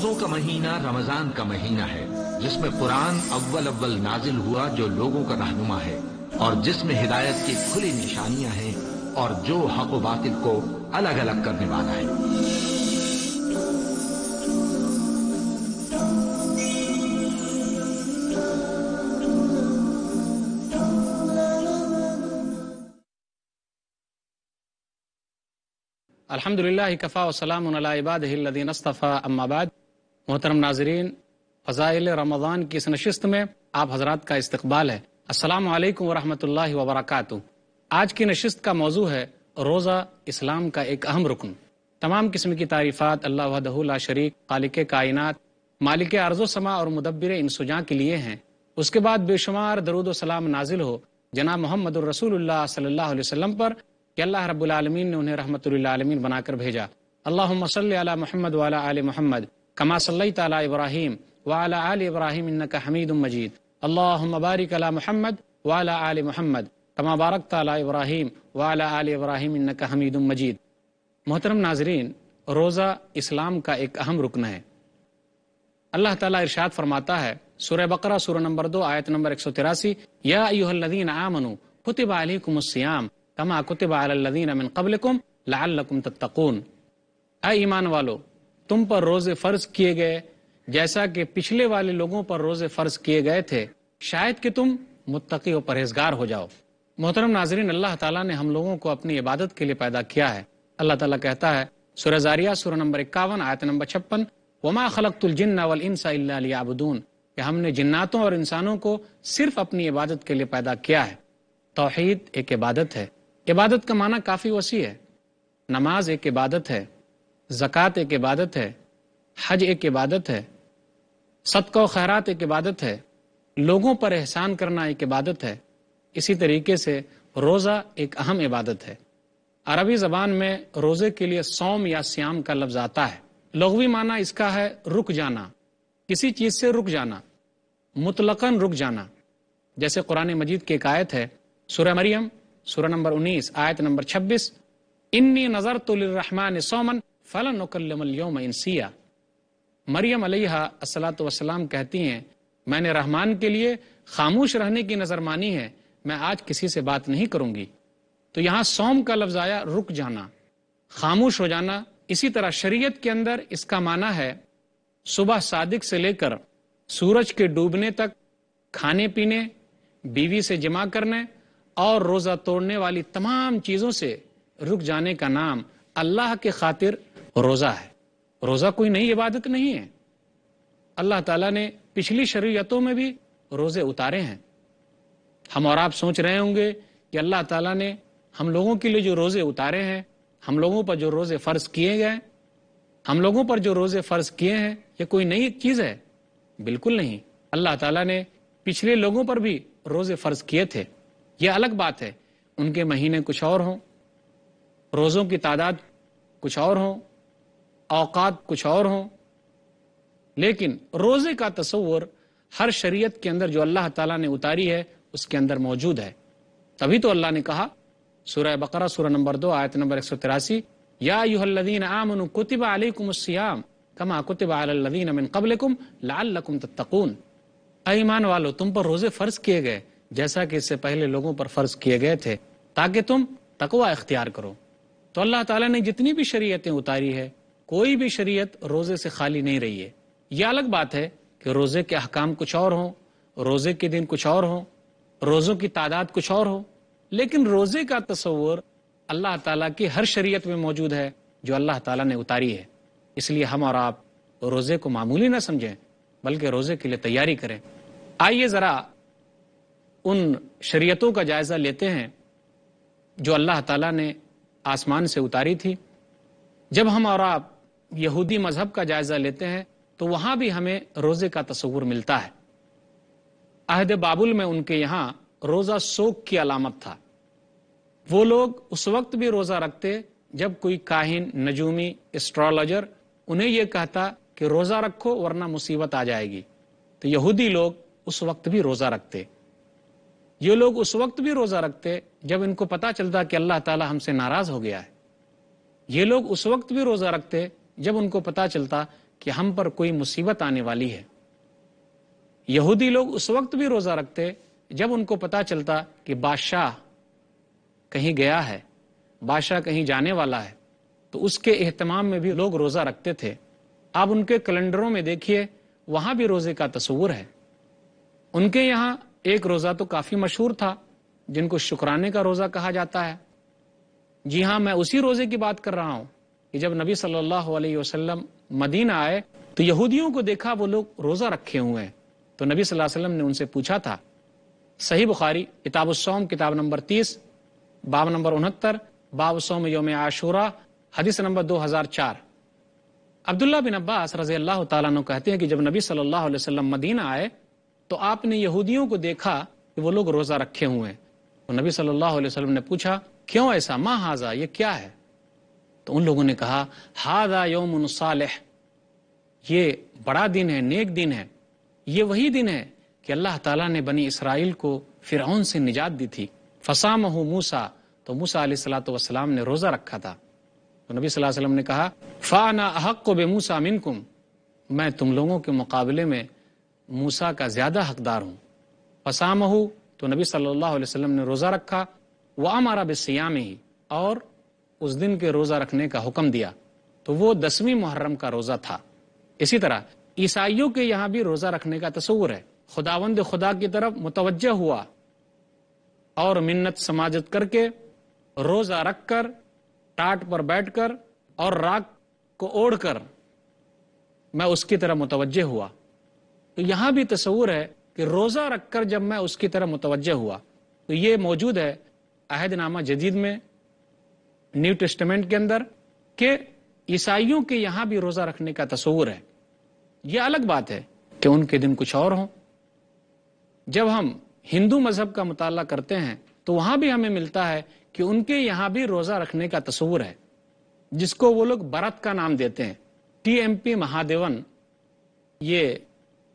रोजों का महीना रमज़ान का महीना है, जिसमें कुरान अव्वल अव्वल नाजिल हुआ जो लोगों का रहनुमा है, और जिसमें हिदायत की खुली निशानियाँ हैं, और जो हक बातिल को अलग अलग करने वाला है। अल्हम्दुलिल्लाह कफ़ा वसलामबादीन अस्तफ़ा अम्माबाद मोहतरम नाजरीन, फ़ज़ाइल रमज़ान की इस नशस्त में आप हजरात का इस्तकबाल है। असलकम वरहमल वबरक आज की नशस्त का मौजू है रोज़ा इस्लाम का एक अहम रुकन। तमाम किस्म की तारीफ़ात अल्लाह शरीक, खालिक कायनात, मालिक अर्ज़ो समा और मुदब्बिर इंसुजा के लिए हैं। उसके बाद बेशुमार दरुद सलाम नाजिल हो जना मोहम्मद रसूलुल्लाह सल्लल्लाहु अलैहि वसल्लम पर कि अल्लाह रब्बुल आलमीन ने उन्हें रहमतुल्लामीन बनाकर भेजा। अल्लाह सल महमद वाला आल मोहम्मद। कमा सल्ली ताला इब्राहिम वाला आल इब्राहिम इन्नका हमीद मजीद अल्लाह मबारिक अला मोहम्मद वाला आल मोहम्मद कमा बारक ताला इब्राहिम वाला आल इब्राहिम इन्नका हमीद मजीद मोहतरम नाजरीन रोज़ा इस्लाम का एक अहम रुकन है अल्लाह ताला इरशाद फरमाता है सूर्य बकरा सूर नंबर दो आयत नंबर एक सौ तिरासी या यूहल्लदीन आमनु कुतिब अलैकुमुस्सियाम कमा कुतिब अलल्लदीन मिन कबलकुम लअल्लकुम तत्तकून ऐ ईमान वालो तुम पर रोज़े फ़र्ज़ किए गए, जैसा कि पिछले वाले लोगों पर रोज़े फ़र्ज़ किए गए थे। शायद कि तुम मुत्तकी और परहेजगार हो जाओ। मोहतरम नाजरीन, अल्लाह ताला ने हम लोगों को अपनी इबादत के लिए पैदा किया है। अल्लाह ताला कहता है सुर सुर नंबर इक्यावन, आयत नंबर छप्पन, वमा खलकतुलजिन वल इंसा अबूदून कि हमने जिन्नातों और इंसानों को सिर्फ़ अपनी इबादत के लिए पैदा किया है। तोहहीद एक इबादत है। इबादत का माना काफ़ी वसी है। नमाज़ एक इबादत है। ज़क़़त एक इबादत है, हज एक इबादत है, सदका खैरात एक इबादत है, लोगों पर एहसान करना एक इबादत है, इसी तरीके से रोज़ा एक अहम इबादत है। अरबी ज़बान में रोज़े के लिए सोम या श्याम का लफ्ज़ आता है। लगवी माना इसका है रुक जाना, किसी चीज़ से रुक जाना, मुतलकन रुक जाना। जैसे कुरान मजीद की एक आयत है सुर मरियम सुर नंबर उन्नीस, आयत नंबर छब्बीस, इन्नी नज़र तुलरहमान सोमन फलन नकलमयोम इंसिया मरियम वसलाम कहती हैं, मैंने रहमान के लिए खामोश रहने की नज़र मानी है, मैं आज किसी से बात नहीं करूँगी। तो यहाँ सोम का लफ्ज आया, रुक जाना। खामोश हो जाना। इसी तरह शरीयत के अंदर इसका माना है, सुबह सादिक से लेकर सूरज के डूबने तक खाने पीने, बीवी से जमा करने और रोजा तोड़ने वाली तमाम चीज़ों से रुक जाने का नाम अल्लाह के खातिर रोजा है। रोजा कोई नई इबादत नहीं है। अल्लाह ताला ने पिछली शरीयतों में भी रोज़े उतारे हैं। हम और आप सोच रहे होंगे कि अल्लाह ताला ने हम लोगों के लिए जो रोज़े उतारे हैं, हम लोगों पर जो रोज़े फ़र्ज़ किए गए हम लोगों पर जो रोज़े फ़र्ज़ किए हैं, ये कोई नई चीज़ है? बिल्कुल नहीं। अल्लाह ताला ने पिछले लोगों पर भी रोज़े फ़र्ज़ किए थे। यह अलग बात है। उनके महीने कुछ और हों। रोज़ों की तादाद कुछ और हों। औकात कुछ और हों। लेकिन रोज़े का तस्वुर हर शरीयत के अंदर जो अल्लाह ताला ने उतारी है, उसके अंदर मौजूद है। तभी तो अल्लाह ने कहा, सूरह बकरा, सूरह नंबर दो, आयत नंबर एक सौ तिरासी, या युहल्लदीन आमनु कुतिबा कमा कुतिबा अलल्लदीन मिन कबलकुम लअल्लकुम वालो, तुम पर रोज़े फ़र्ज़ किए गए, जैसा कि इससे पहले लोगों पर फ़र्ज़ किए गए थे, ताकि तुम तकवा इख्तियार करो। तो अल्लाह ताला ने जितनी भी शरीयतें उतारी है कोई भी शरीयत रोज़े से खाली नहीं रही है। यह अलग बात है कि रोज़े के अहकाम कुछ और हों, रोज़े के दिन कुछ और हों, रोजों की तादाद कुछ और हो। लेकिन रोज़े का तस्वुर अल्लाह ताला की हर शरीयत में मौजूद है, जो अल्लाह ताला ने उतारी है। इसलिए हम और आप रोज़े को मामूली ना समझें, बल्कि रोज़े के लिए तैयारी करें। आइए जरा उन शरीयतों का जायजा लेते हैं, जो अल्लाह ताला ने आसमान से उतारी थी। जब हम और आप यहूदी मज़हब का जायजा लेते हैं तो वहाँ भी हमें रोज़े का तस्वुर मिलता है। अहद बाबुल में उनके यहाँ रोजा शोक की अलामत था। वो लोग उस वक्त भी रोजा रखते जब कोई काहिन, नजूमी, एस्ट्रोलॉजर उन्हें यह कहता कि रोजा रखो वरना मुसीबत आ जाएगी। तो यहूदी लोग उस वक्त भी रोजा रखते। ये लोग उस वक्त भी रोजा रखते जब इनको पता चलता कि अल्लाह ताला हमसे नाराज़ हो गया है। ये लोग उस वक्त भी रोजा रखते जब उनको पता चलता कि हम पर कोई मुसीबत आने वाली है। यहूदी लोग उस वक्त भी रोजा रखते, जब उनको पता चलता कि बादशाह कहीं गया है, बादशाह कहीं जाने वाला है तो उसके एहतमाम में भी लोग रोजा रखते थे। आप उनके कैलेंडरों में देखिए, वहाँ भी रोज़े का तस्वूर है। उनके यहाँ एक रोजा तो काफ़ी मशहूर था, जिनको शुक्राने का रोजा कहा जाता है। जी हाँ मैं उसी रोज़े की बात कर रहा हूँ। कि जब नबी सल्लल्लाहु अलैहि वसल्लम मदीना आए तो यहूदियों को देखा, वो लोग रोजा रखे हुए हैं। तो नबी सल्लल्लाहु अलैहि वसल्लम ने उनसे पूछा था, सही बुखारी किताब सोम किताब नंबर तीस, बाब नंबर उनहत्तर बाब सोम योम आशूरा, हदीस नंबर दो हज़ार चार। अब्दुल्ला बिन अब्बास रज़ी अल्लाह तु कहते हैं कि जब नबी सल्लल्लाहु अलैहि वसल्लम मदीना आए तो आपने यहूदियों को देखा कि वो लोग रोजा रखे हुए हैं। तो नबी सल्लल्लाहु अलैहि वसल्लम ने पूछा, क्यों ऐसा? माँ हाजा, ये क्या है? तो उन लोगों ने कहा, हादा योम सालेह. ये बड़ा दिन है, नेक दिन है। ये वही दिन है कि अल्लाह ताला ने बनी इसराइल को फिर से निजात दी थी। फसाम मूसा तो मूसा सलाम ने रोजा रखा था। तो नबी वसल्लम ने कहा, फ़ाना अहक को बेमूसा मिनकुम. मैं तुम लोगों के मुकाबले में मूसा का ज़्यादा हकदार हूँ। फसाम तो नबी सल्लल्लाहु अलैहि ने रोजा रखा। वह हमारा बेसियाम ही और उस दिन के रोजा रखने का हुक्म दिया तो वो दसवीं मुहर्रम का रोजा था। इसी तरह, ईसाइयों के यहाँ भी रोजा रखने का तस्वुर है। खुदावंद खुदा की तरफ़ मुतवजह हुआ और मिन्नत समाजत करके रोजा रखकर, टाट पर बैठकर और राग को ओढ़कर मैं उसकी तरह मुतवजह हुआ। तो यहाँ भी तस्वुर है कि रोजा रखकर जब मैं उसकी तरह मुतवजह हुआ तो ये मौजूद है अहदनामा जदीद में न्यू टेस्टमेंट के अंदर कि ईसाइयों के यहाँ भी रोजा रखने का तस्वुर है। यह अलग बात है कि उनके दिन कुछ और हों। जब हम हिंदू मज़हब का मुताला करते हैं तो वहाँ भी हमें मिलता है कि उनके यहाँ भी रोजा रखने का तस्वुर है, जिसको वो लोग बरत का नाम देते हैं। टीएमपी महादेवन, ये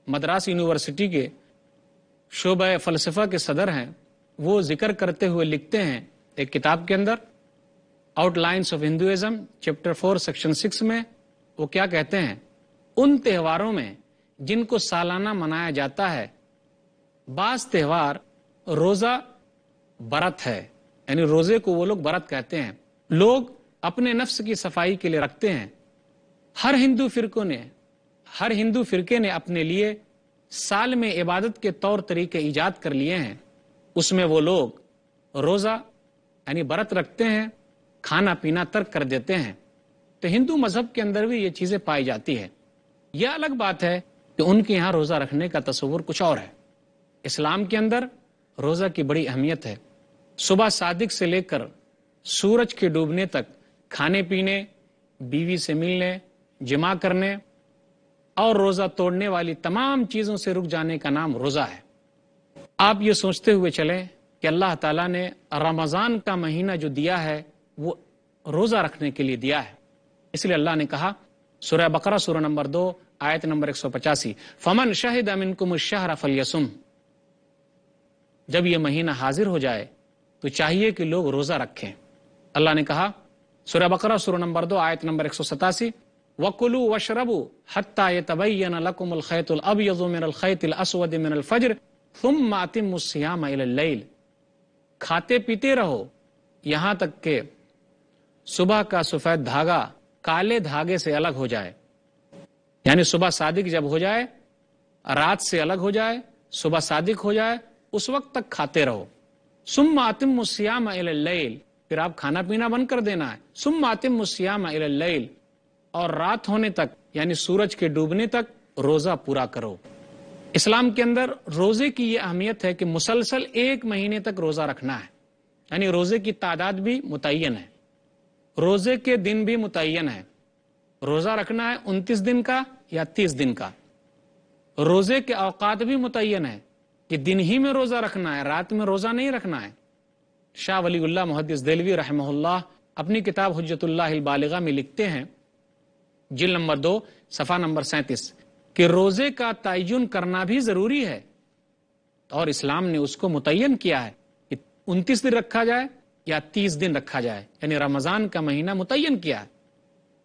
मद्रास यूनिवर्सिटी के शोब फलसफा के सदर हैं। वो ज़िक्र करते हुए लिखते हैं एक किताब के अंदर outlines of Hinduism chapter four section six में, वो क्या कहते हैं? उन त्योहारों में जिनको सालाना मनाया जाता है, बास त्योहार रोजा बरत है। यानी रोज़े को वो लोग बरत कहते हैं। लोग अपने नफ्स की सफ़ाई के लिए रखते हैं। हर हिंदू फिरकों ने, हर हिंदू फिरके ने अपने लिए साल में इबादत के तौर तरीके ईजाद कर लिए हैं। उसमें वो लोग रोजा, यानी बरत रखते हैं खाना पीना तर्क कर देते हैं तो हिंदू मज़हब के अंदर भी ये चीज़ें पाई जाती है। यह अलग बात है कि उनके यहाँ रोजा रखने का तस्वुर कुछ और है। इस्लाम के अंदर रोजा की बड़ी अहमियत है। सुबह सादिक से लेकर सूरज के डूबने तक खाने पीने, बीवी से मिलने, जमा करने और रोजा तोड़ने वाली तमाम चीज़ों से रुक जाने का नाम रोजा है। आप ये सोचते हुए चलें कि अल्लाह ताला ने रमज़ान का महीना जो दिया है वो रोजा रखने के लिए दिया है। इसलिए अल्लाह ने कहा, सुरह बकरा, सुरह नंबर दो, आयत नंबर एक सौ पचासी, फमन शाहिद अमिन कुम शहर फलियसुम। जब यह महीना हाजिर हो जाए तो चाहिए कि लोग रोजा रखें। अल्लाह ने कहा, सुरह बकरा, सुरह नंबर दो, आयत नंबर एक सौ सतासी, वकुलू वशरबू हत्ता तबैन लकुम खैतुल अबयज़ु मिनल खैतिल असवद मिनल फज्र तुम मातिम मुस्याम खाते पीते रहो, यहाँ तक के सुबह का सफ़ेद धागा काले धागे से अलग हो जाए। यानी सुबह सादिक जब हो जाए, रात से अलग हो जाए, सुबह सादिक हो जाए, उस वक्त तक खाते रहो। सुम मातिम मुस्याम फिर आप खाना पीना बंद कर देना है। सुम मातिम मुस्याम और रात होने तक, यानी सूरज के डूबने तक रोजा पूरा करो। इस्लाम के अंदर रोज़े की यह अहमियत है कि मुसलसल एक महीने तक रोजा रखना है। यानी रोज़े की तादाद भी मुतन है। रोज़े के दिन भी मुतन है। रोजा रखना है उनतीस दिन का या तीस दिन का। रोज़े के औकात भी मुतन है कि दिन ही में रोजा रखना है, रात में रोजा नहीं रखना है। शाह वलीउल्ला मुहदस दिलवी रहमल्ला अपनी किताब हजतुल्लाबालिगा में लिखते हैं, जिल नंबर दो, सफ़ा नंबर सैंतीस, कि रोज़े का तयन करना भी ज़रूरी है। और इस्लाम ने उसको मुतन किया है कि उनतीस दिन रखा जाए या तीस दिन रखा जाए। यानी रमज़ान का महीना मुतयन किया है।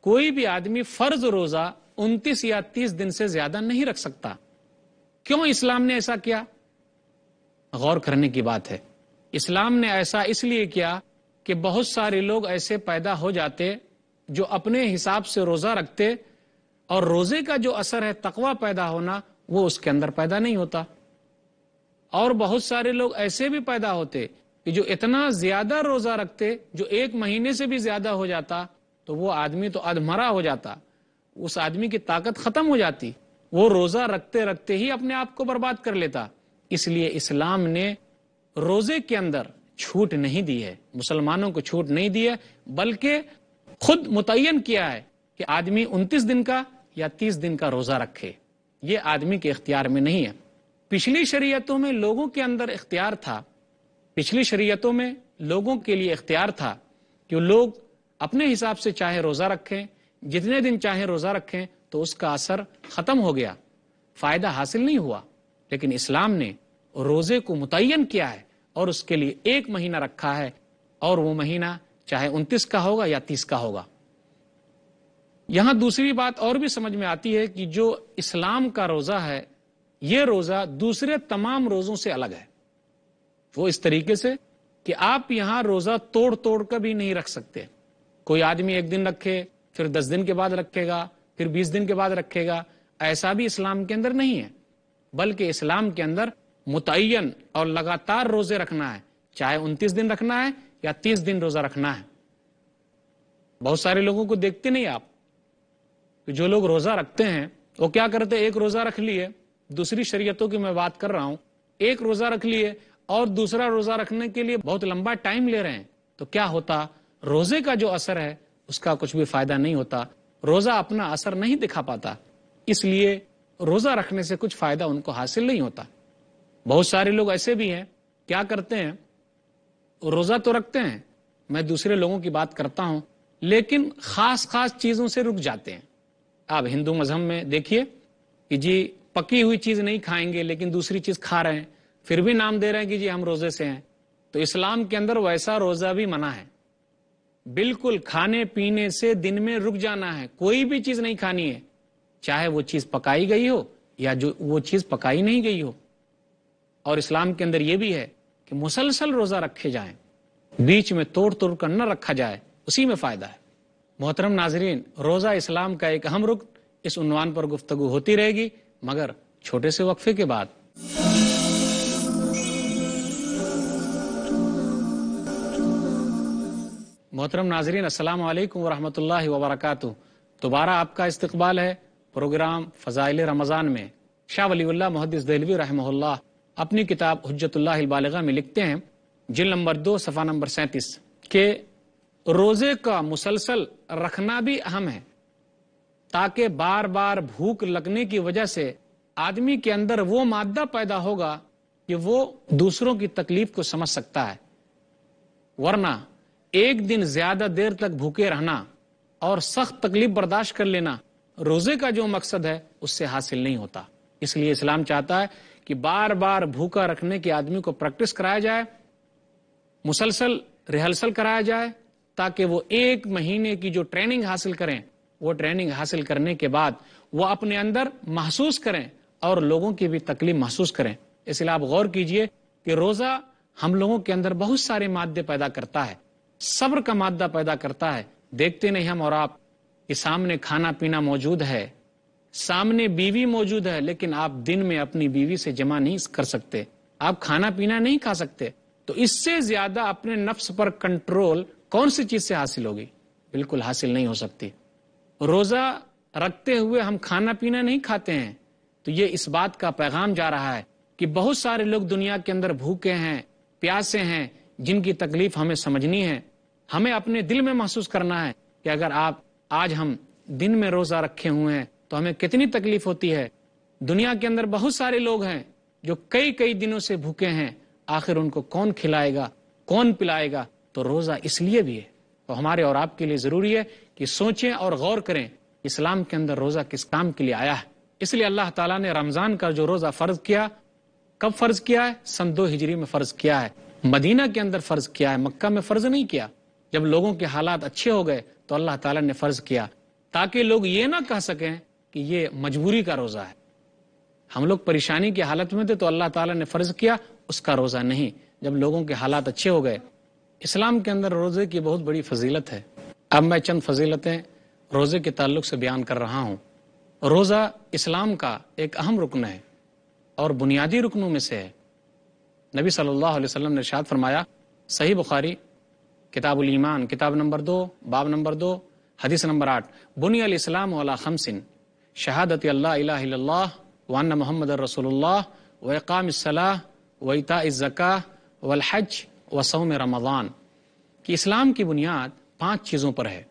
कोई भी आदमी फ़र्ज़ रोजा उनतीस या तीस दिन से ज़्यादा नहीं रख सकता। क्यों इस्लाम ने ऐसा किया? गौर करने की बात है। इस्लाम ने ऐसा इसलिए किया कि बहुत सारे लोग ऐसे पैदा हो जाते जो अपने हिसाब से रोजा रखते और रोज़े का जो असर है, तकवा पैदा होना, वो उसके अंदर पैदा नहीं होता। और बहुत सारे लोग ऐसे भी पैदा होते कि जो इतना ज़्यादा रोजा रखते, जो एक महीने से भी ज़्यादा हो जाता तो वो आदमी तो अधमरा हो जाता। उस आदमी की ताकत खत्म हो जाती। वो रोजा रखते रखते ही अपने आप को बर्बाद कर लेता। इसलिए इस्लाम ने रोज़े के अंदर छूट नहीं दी है। मुसलमानों को छूट नहीं दी है, बल्कि खुद मुतयन किया है कि आदमी उनतीस दिन का या तीस दिन का रोजा रखे। ये आदमी के इख्तियार में नहीं है। पिछली शरीयतों में लोगों के अंदर इख्तियार था पिछली शरीयतों में लोगों के लिए इख्तियार था कि लोग अपने हिसाब से चाहे रोजा रखें, जितने दिन चाहे रोजा रखें तो उसका असर खत्म हो गया। फ़ायदा हासिल नहीं हुआ। लेकिन इस्लाम ने रोज़े को मुतयन किया है और उसके लिए एक महीना रखा है और वो महीना चाहे उनतीस का होगा या तीस का होगा। यहाँ दूसरी बात और भी समझ में आती है कि जो इस्लाम का रोजा है, ये रोजा दूसरे तमाम रोजों से अलग है। वो इस तरीके से कि आप यहाँ रोजा तोड़ तोड़ कर भी नहीं रख सकते। कोई आदमी एक दिन रखे, फिर दस दिन के बाद रखेगा, फिर बीस दिन के बाद रखेगा, ऐसा भी इस्लाम के अंदर नहीं है। बल्कि इस्लाम के अंदर मुतयन और लगातार रोज़े रखना है। चाहे उनतीस दिन रखना है या तीस दिन रोजा रखना है। बहुत सारे लोगों को देखते नहीं आप जो लोग रोजा रखते हैं, वो क्या करते एक रोजा रख लिए। दूसरी शरीयतों की मैं बात कर रहा हूँ। एक रोजा रख लिए और दूसरा रोजा रखने के लिए बहुत लंबा टाइम ले रहे हैं तो क्या होता? रोज़े का जो असर है, उसका कुछ भी फ़ायदा नहीं होता। रोजा अपना असर नहीं दिखा पाता। इसलिए रोजा रखने से कुछ फ़ायदा उनको हासिल नहीं होता। बहुत सारे लोग ऐसे भी हैं। क्या करते हैं? रोजा तो रखते हैं। मैं दूसरे लोगों की बात करता हूँ, लेकिन खास खास चीज़ों से रुक जाते हैं। आप हिंदू मज़हब में देखिए कि जी, पकी हुई चीज़ नहीं खाएँगे, लेकिन दूसरी चीज़ खा रहे हैं। फिर भी नाम दे रहे हैं कि जी हम रोज़े से हैं। तो इस्लाम के अंदर वैसा रोजा भी मना है। बिल्कुल खाने पीने से दिन में रुक जाना है। कोई भी चीज़ नहीं खानी है। चाहे वो चीज़ पकाई गई हो या जो वो चीज़ पकाई नहीं गई हो। और इस्लाम के अंदर यह भी है कि मुसलसल रोजा रखे जाएँ। बीच में तोड़ तोड़ कर न रखा जाए। उसी में फ़ायदा है। मोहतरम नाजरीन, रोजा इस्लाम का एक अहम रुक इस उन्वान पर गुफ्तगु होती रहेगी, मगर छोटे से वक्फे के बाद मोहतरम नाजरीन, अस्सलाम वालेकुम वरहमतुल्लाहि दोबारा आपका इस्तकबाल है प्रोग्राम फ़जाइल रमज़ान में। शाह वलील्ला मुहदस दहलवी रहमल्ला अपनी किताब हजतुल्लाबालगा में लिखते हैं, जिल नंबर दो, सफ़ा नंबर सैंतीस, के रोज़े का मुसलसल रखना भी अहम है, ताकि बार बार भूख लगने की वजह से आदमी के अंदर वो मादा पैदा होगा कि वो दूसरों की तकलीफ़ को समझ सकता है। वरना एक दिन ज़्यादा देर तक भूखे रहना और सख्त तकलीफ़ बर्दाश्त कर लेना रोज़े का जो मकसद है, उससे हासिल नहीं होता। इसलिए इस्लाम चाहता है कि बार बार भूखा रखने के आदमी को प्रैक्टिस कराया जाए, मुसलसल, रिहर्सल कराया जाए, ताकि वो एक महीने की जो ट्रेनिंग हासिल करें, वो ट्रेनिंग हासिल करने के बाद वो अपने अंदर महसूस करें और लोगों की भी तकलीफ़ महसूस करें। इसलिए आप गौर कीजिए कि रोजा हम लोगों के अंदर बहुत सारे माद्य पैदा करता है। सब्र का मादा पैदा करता है। देखते नहीं हम और आप कि सामने खाना पीना मौजूद है। सामने बीवी मौजूद है, लेकिन आप दिन में अपनी बीवी से जमा नहीं कर सकते। आप खाना पीना नहीं खा सकते। तो इससे ज़्यादा अपने नफ्स पर कंट्रोल कौन सी चीज़ से हासिल होगी? बिल्कुल हासिल नहीं हो सकती। रोजा रखते हुए हम खाना पीना नहीं खाते हैं। तो ये इस बात का पैगाम जा रहा है कि बहुत सारे लोग दुनिया के अंदर भूखे हैं, प्यासे हैं, जिनकी तकलीफ़ हमें समझनी है। हमें अपने दिल में महसूस करना है कि अगर आप आज हम दिन में रोजा रखे हुए हैं तो हमें कितनी तकलीफ़ होती है। दुनिया के अंदर बहुत सारे लोग हैं जो कई कई दिनों से भूखे हैं। आखिर उनको कौन खिलाएगा, कौन पिलाएगा? तो रोजा इसलिए भी है। तो हमारे और आपके लिए ज़रूरी है कि सोचें और गौर करें, इस्लाम के अंदर रोजा किस काम के लिए आया है। इसलिए अल्लाह ताला ने रमज़ान का जो रोजा फ़र्ज़ किया, कब फ़र्ज़ किया है? सन दो हिजरी में फ़र्ज़ किया है। मदीना के अंदर फ़र्ज़ किया है, मक्का में फ़र्ज़ नहीं किया। जब लोगों के हालात अच्छे हो गए तो अल्लाह ताला ने फ़र्ज़ किया, ताकि लोग ये ना कह सकें कि ये मजबूरी का रोज़ा है। हम लोग परेशानी की हालत में थे तो अल्लाह ताला ने फ़र्ज़ किया, उसका रोज़ा नहीं। जब लोगों के हालात अच्छे हो गए, इस्लाम के अंदर रोज़े की बहुत बड़ी फजीलत है। अब मैं चंद फजीलतें रोज़े के ताल्लुक से बयान कर रहा हूँ। रोज़ा इस्लाम का एक अहम रुकन है, और बुनियादी रुकनों में से है। नबी सल्लल्लाहु अलैहि वसल्लम ने शाद फरमाया, सही बुखारी किताबुल ईमान, किताब नंबर दो, बाब नंबर दो, हदीस नंबर आठ। बुनी इस्लाम वाला खमसिन। शहादत अल्लाह वान मोहम्मद रसोल्ला वक़ाम सलाह वईता ज़का वलहज वसौम रमज़ान। कि इस्लाम की बुनियाद पाँच चीज़ों पर है।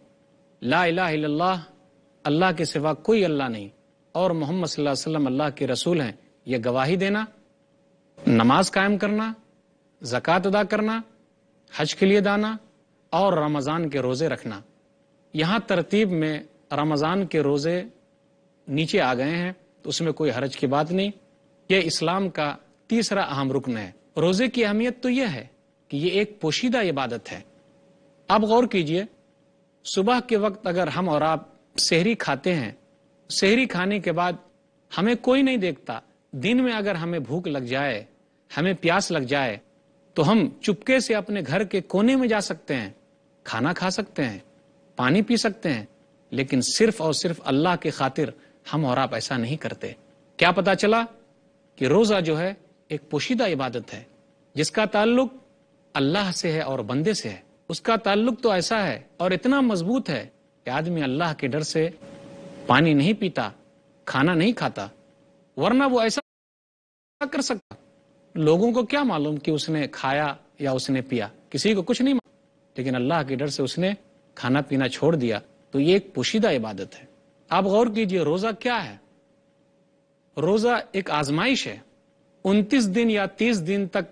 ला इला अल्लाह के सिवा कोई अल्लाह नहीं। और मोहम्मद वसल्लम अल्लाह के रसूल हैं। ये गवाही देना, नमाज़ कायम करना, जक़ात अदा करना, हज के लिए दाना और रमज़ान के रोज़े रखना। यहाँ तरतीब में रमज़ान के रोज़े नीचे आ गए हैं तो उसमें कोई हरज की बात नहीं। ये इस्लाम का तीसरा अहम रुकन है। रोज़े की अहमियत तो यह है कि ये एक पोशीदा इबादत है। आप गौर कीजिए, सुबह के वक्त अगर हम और आप शहरी खाते हैं शहरी खाने के बाद हमें कोई नहीं देखता। दिन में अगर हमें भूख लग जाए, हमें प्यास लग जाए तो हम चुपके से अपने घर के कोने में जा सकते हैं। खाना खा सकते हैं, पानी पी सकते हैं, लेकिन सिर्फ़ और सिर्फ़ अल्लाह के खातिर हम और आप ऐसा नहीं करते। क्या पता चला कि रोजा जो है, एक पोशीदा इबादत है, जिसका ताल्लुक अल्लाह से है और बंदे से है। उसका ताल्लुक तो ऐसा है और इतना मज़बूत है कि आदमी अल्लाह के डर से पानी नहीं पीता, खाना नहीं खाता, वरना वो ऐसा कर सकता। लोगों को क्या मालूम कि उसने खाया या उसने पिया, किसी को कुछ नहीं लेकिन अल्लाह के डर से उसने खाना पीना छोड़ दिया। तो ये एक पोशीदा इबादत है। आप गौर कीजिए, रोजा क्या है? रोजा एक आजमाइश है। उनतीस दिन या तीस दिन तक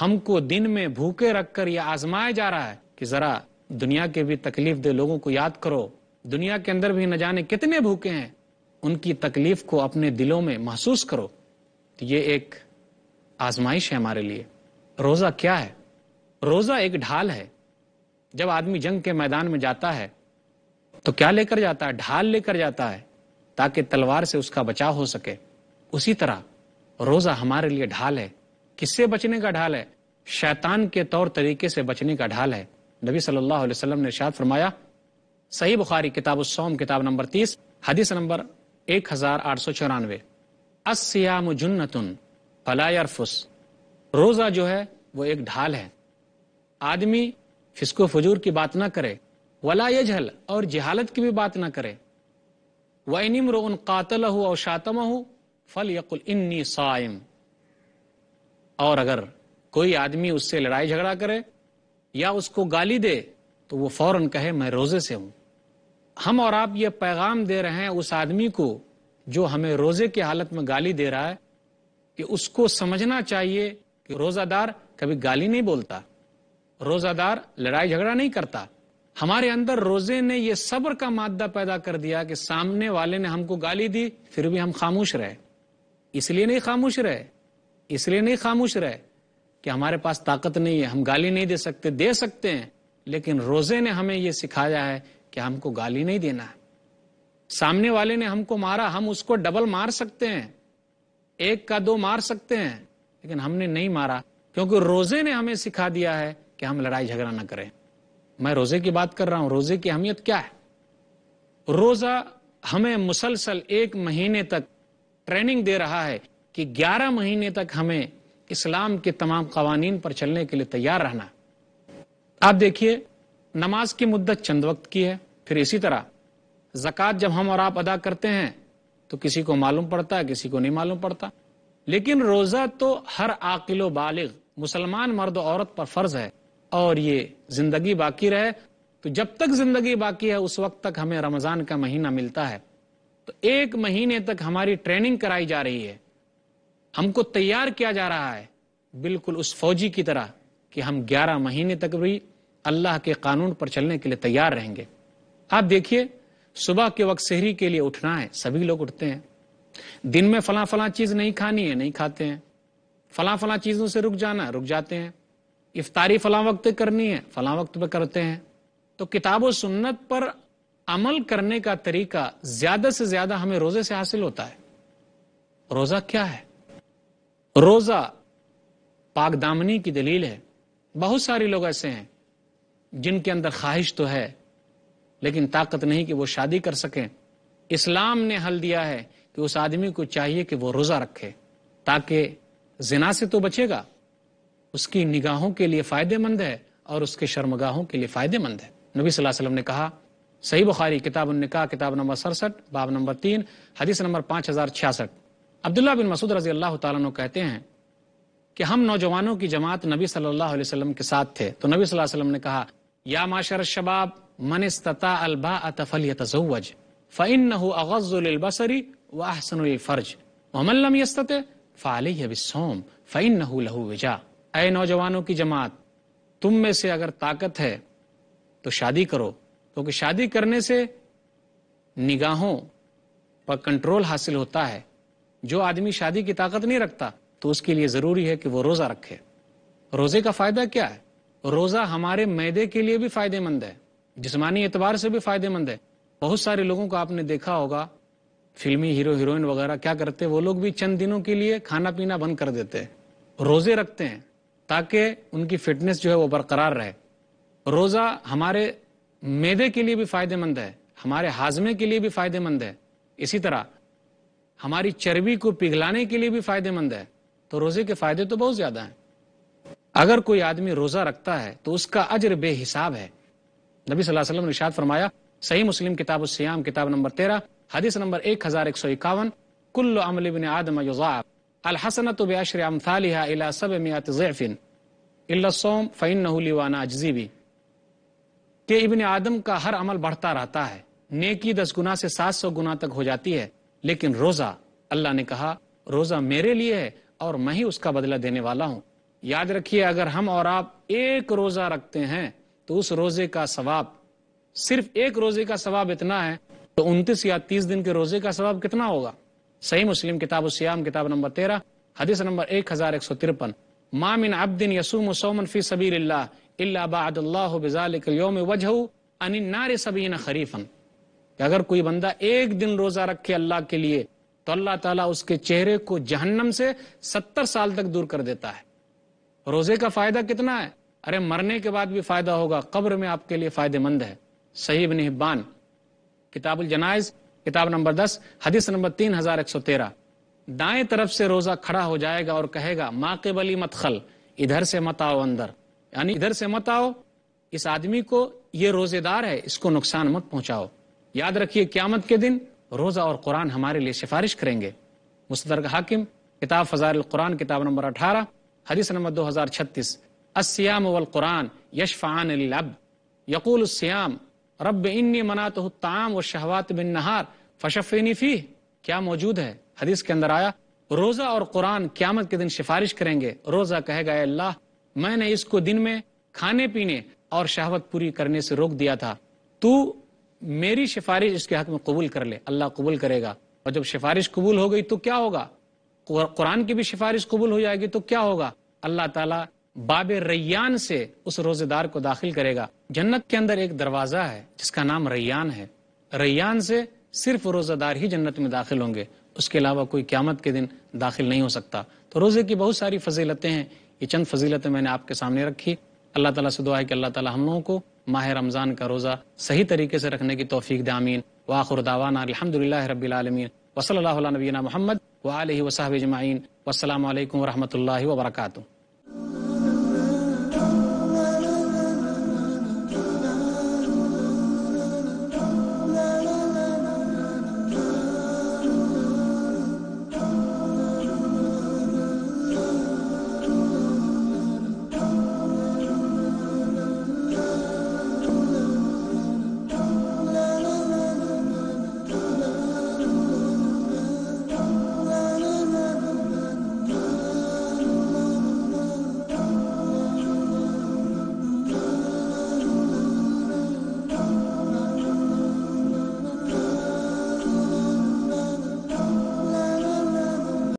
हमको दिन में भूखे रखकर यह आजमाया जा रहा है कि जरा दुनिया के भी तकलीफ़ दे लोगों को याद करो। दुनिया के अंदर भी न जाने कितने भूखे हैं। उनकी तकलीफ़ को अपने दिलों में महसूस करो। तो ये एक आजमाइश है हमारे लिए। रोजा क्या है? रोजा एक ढाल है। जब आदमी जंग के मैदान में जाता है तो क्या लेकर जाता है? ढाल लेकर जाता है, ताकि तलवार से उसका बचाव हो सके। उसी तरह, रोजा हमारे लिए ढाल है। किससे बचने का ढाल है? शैतान के तौर तरीके से बचने का ढाल है। नबी सल्लल्लाहु अलैहि वसल्लम ने शाद फरमाया, सही बुखारी, किताब सोम किताब नंबर तीस, हदीस नंबर एक हज़ार आठ सौ चौरानवे। अस्याम जुन्नतुन फलायरफुस रोजा जो है, वो एक ढाल है। आदमी फिसको फजूर की बात ना करे, वला यजहल, और जहालत की भी बात ना करे। व इनिम रोन कातल हो और शातम हो फल यकुल इन्नी साइम। और अगर कोई आदमी उससे लड़ाई झगड़ा करे, या उसको गाली दे तो वो फ़ौरन कहे, मैं रोज़े से हूँ। हम और आप ये पैगाम दे रहे हैं उस आदमी को, जो हमें रोज़े की हालत में गाली दे रहा है, कि उसको समझना चाहिए कि रोजादार कभी गाली नहीं बोलता। रोजादार लड़ाई झगड़ा नहीं करता। हमारे अंदर रोज़े ने यह सब्र का मादा पैदा कर दिया कि सामने वाले ने हमको गाली दी, फिर भी हम खामोश रहे। इसलिए नहीं खामोश रहे। इसलिए नहीं खामोश रहे कि हमारे पास ताकत नहीं है, हम गाली नहीं दे सकते दे सकते हैं, लेकिन रोज़े ने हमें यह सिखाया है कि हमको गाली नहीं देना। है सामने वाले ने हमको मारा, हम उसको डबल मार सकते हैं, एक का दो मार सकते हैं, लेकिन हमने नहीं मारा, क्योंकि रोज़े ने हमें सिखा दिया है कि हम लड़ाई झगड़ा ना करें। मैं रोज़े की बात कर रहा हूँ, रोज़े की अहमियत क्या है? रोजा हमें मुसलसल एक महीने तक ट्रेनिंग दे रहा है कि 11 महीने तक हमें इस्लाम के तमाम कवानीन पर चलने के लिए तैयार रहना आप देखिए, नमाज़ की मुद्दत चंद वक्त की है, फिर इसी तरह, जक़ात जब हम और आप अदा करते हैं तो किसी को मालूम पड़ता है, किसी को नहीं मालूम पड़ता। लेकिन रोजा तो हर आकिलो बालिग, मुसलमान मर्द औरत पर फ़र्ज़ है। और ये ज़िंदगी बाकी रहे तो जब तक ज़िंदगी बाकी है, उस वक्त तक हमें रमज़ान का महीना मिलता है। तो एक महीने तक हमारी ट्रेनिंग कराई जा रही है। हमको तैयार किया जा रहा है, बिल्कुल उस फौजी की तरह, कि हम 11 महीने तक भी अल्लाह के कानून पर चलने के लिए तैयार रहेंगे। आप देखिए, सुबह के वक्त शहरी के लिए उठना है, सभी लोग उठते हैं। दिन में फला फला चीज़ नहीं खानी है, नहीं खाते हैं। फला फला चीज़ों से रुक जाना, रुक जाते हैं। इफ्तारी फला वक्त करनी है, फला वक्त पे करते हैं। तो किताब सुन्नत पर अमल करने का तरीका ज़्यादा से ज़्यादा हमें रोज़े से हासिल होता है। रोजा क्या है? रोजा पाकदामनी की दलील है। बहुत सारे लोग ऐसे हैं, जिनके अंदर ख्वाहिश तो है, लेकिन ताकत नहीं कि वो शादी कर सकें। इस्लाम ने हल दिया है कि उस आदमी को चाहिए कि वो रोजा रखे, ताकि जिना से तो बचेगा उसकी निगाहों के लिए फ़ायदेमंद है और उसके शर्मगाहों के लिए फ़ायदेमंद है। नबी वसल्लम ने कहा, सही बुखारी, किताब निकाह, किताब नंबर सड़सठ, बाब नंबर तीन, हदीस नंबर पाँच हज़ार छियासठ। अब्दुल्ला बिन मसूद रज़ी अल्लाह कहते हैं कि हम नौजवानों की जमात नबी सल्लल्लाहु अलैहि वसल्लम के साथ थे। तो नबी सल्लल्लाहु अलैहि वसल्लम ने कहा, या माशर शबाब, मन इस्ता अलबा अतफल यतजवज फ़िन अगज़ुलबसरी व अहसनफर्ज मोहम्मम यस्तत फ़ालसोम फ़िन लहू विजा। अय नौजवानों की जमात, तुम में से अगर ताकत है तो शादी करो। क्योंकि तो शादी करने से निगाहों पर कंट्रोल हासिल होता है। जो आदमी शादी की ताकत नहीं रखता तो उसके लिए ज़रूरी है कि वो रोजा रखे। रोज़े का फ़ायदा क्या है? रोजा हमारे मैदे के लिए भी फ़ायदेमंद है। जिसमानी एतबार से भी फ़ायदेमंद है। बहुत सारे लोगों को आपने देखा होगा, फिल्मी हीरो, हीरोइन वगैरह क्या करते हैं? वो लोग भी चंद दिनों के लिए खाना पीना बंद कर देते हैं। रोज़े रखते हैं। ताकि उनकी फिटनेस जो है वो बरकरार रहे। रोजा हमारे मैदे के लिए भी फ़ायदेमंद है, हमारे हाजमे के लिए भी फ़ायदेमंद है। इसी तरह हमारी चर्बी को पिघलाने के लिए भी फ़ायदेमंद है। तो रोज़े के फ़ायदे तो बहुत ज़्यादा हैं। अगर कोई आदमी रोजा रखता है तो उसका अजर बेहिसाब है। नबी सल्लल्लाहु अलैहि वसल्लम ने फरमाया, सही मुस्लिम किताब सियाम, किताब नंबर तेरह, हदीस नंबर एक हज़ार एक सौ इक्यावन, कुल्ल अमल आदम अल हसनत बेअशर अमथालिहा इला सब मियात ज़ैफिन इल्ला फ़ैन नहुली अजजीबी कि इबन आदम का हर अमल बढ़ता रहता है नेकी दस गुना से सात सौ गुना तक हो जाती है लेकिन रोजा अल्लाह ने कहा रोजा मेरे लिए है और मैं ही उसका बदला देने वाला हूँ याद रखिए अगर हम और आप एक रोजा रखते हैं तो उस रोज़े का सवाब सिर्फ़ एक रोज़े का सवाब इतना है तो उनतीस या तीस दिन के रोज़े का सवाब कितना होगा सही मुस्लिम किताब सियाम किताब नंबर तेरह, हदीस नंबर एक हज़ार एक सौ तिरपन। मामिन अब्दिन यसूम सौमन फ़ी सबीर बिजालियोम वजह अनिन्नार सबीन खरीफन। अगर कोई बंदा एक दिन रोजा रखे अल्लाह के लिए तो अल्लाह ताला उसके चेहरे को जहन्नम से सत्तर साल तक दूर कर देता है। रोज़े का फ़ायदा कितना है? अरे, मरने के बाद भी फ़ायदा होगा, कब्र में आपके लिए फ़ायदेमंद है। सही बिन हिब्बान, किताबुल जनाइज किताब नंबर दस, हदीस नंबर तीन हज़ार एक सौ तेरह। दाएँ तरफ़ से रोजा खड़ा हो जाएगा और कहेगा, माँ के बली मत खल, इधर से मत आओ अंदर। यानी इधर से मत आओ, इस आदमी को ये रोजेदार है, इसको नुकसान मत पहुंचाओ। याद रखिए, क्यामत के दिन रोजा और कुरान हमारे लिए सिफारिश करेंगे। मुस्तरक हाकिम, किताब फजाइल कुरान, किताब नंबर अठारह, हदीस नंबर दो हज़ार छत्तीस। अस्याम वल कुरान यशफ़ान यकूल श्याम रब इन्नी मनात ताम व शहवात बिन नहार, फशफ़नी फ़ी क्या मौजूद है? हदीस के अंदर आया, रोजा और कुरान क्यामत के दिन सिफारिश करेंगे। रोजा कहेगा अल्लाह, मैंने इसको दिन में खाने, पीने और शहवत पूरी करने से रोक दिया था। तू मेरी सिफारिश इसके हक में कबूल कर ले। अल्लाह कबूल करेगा। और जब सिफारिश कबूल हो गई तो क्या होगा? कुरान की भी सिफारिश कबूल हो जाएगी तो क्या होगा? अल्लाह ताला बाब रैयान से उस रोजेदार को दाखिल करेगा। जन्नत के अंदर एक दरवाज़ा है, जिसका नाम रैयान है। रैयान से सिर्फ़ रोजेदार ही जन्नत में दाखिल होंगे। उसके अलावा कोई क्यामत के दिन दाखिल नहीं हो सकता। तो रोज़े की बहुत सारी फजीलतें हैं। ये चंद फजीलतें मैंने आपके सामने रखी। अल्लाह ताला से दुआ है कि अल्लाह ताला हम लोगों को माह रमज़ान का रोज़ा सही तरीके से रखने की तोफ़ी दामीन वाखुर दावाना अलहमदिल्ला रबीआलमीन वसल नबीना मोहम्मद वाल वसाहब जमाइन वरहमल वर्का